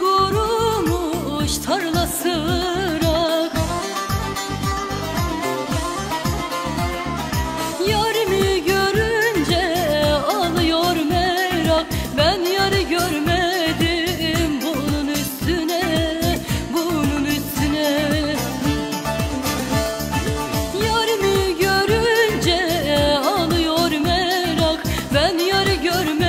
kurumuş tarlası rak Yarimi görünce alıyor merak. Ben yarı görmedim bunun üstüne Bunun üstüne. Yarimi görünce alıyor merak. Ben yarı görmedim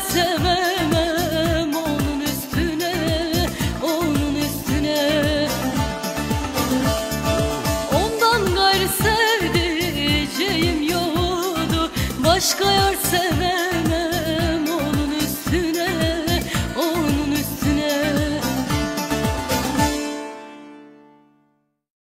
sevemem onun üstüne Onun üstüne. Ondan gayrı sevdiceğim yoktu Başka yar sevemem